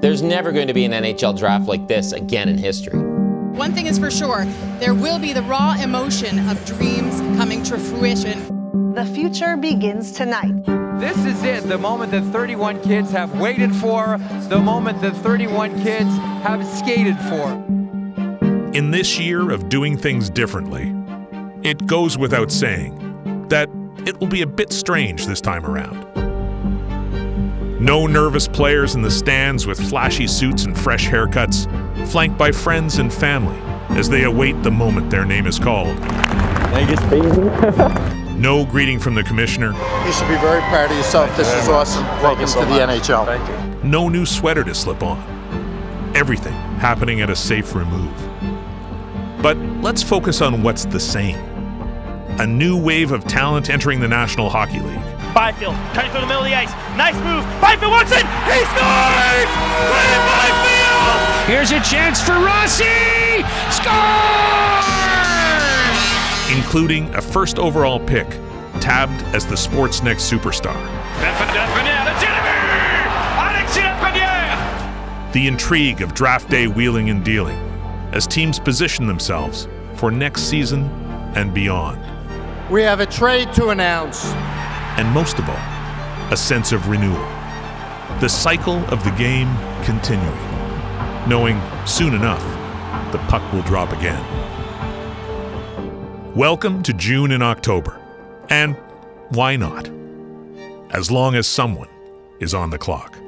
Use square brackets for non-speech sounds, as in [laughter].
There's never going to be an NHL draft like this again in history. One thing is for sure there will be the raw emotion of dreams coming to fruition. The future begins tonight. This is it, the moment that 31 kids have waited for, the moment that 31 kids have skated for. In this year of doing things differently, it goes without saying that it will be a bit strange this time around. No nervous players in the stands with flashy suits and fresh haircuts, flanked by friends and family as they await the moment their name is called. Vegas, baby. [laughs] No greeting from the commissioner. You should be very proud of yourself. This is awesome. Welcome so to the much. NHL. Thank you. No new sweater to slip on. Everything happening at a safe remove. But let's focus on what's the same. A new wave of talent entering the National Hockey League. Byfield, cutting through the middle of the ice. Nice move. Byfield wants it. He scores! Ryan Byfield! Here's a chance for Rossi! Scores! including a first overall pick, tabbed as the Sports Next superstar. The intrigue of draft day wheeling and dealing as teams position themselves for next season and beyond. We have a trade to announce. And most of all, a sense of renewal. The cycle of the game continuing, knowing soon enough the puck will drop again. Welcome to June and October. And why not? As long as someone is on the clock.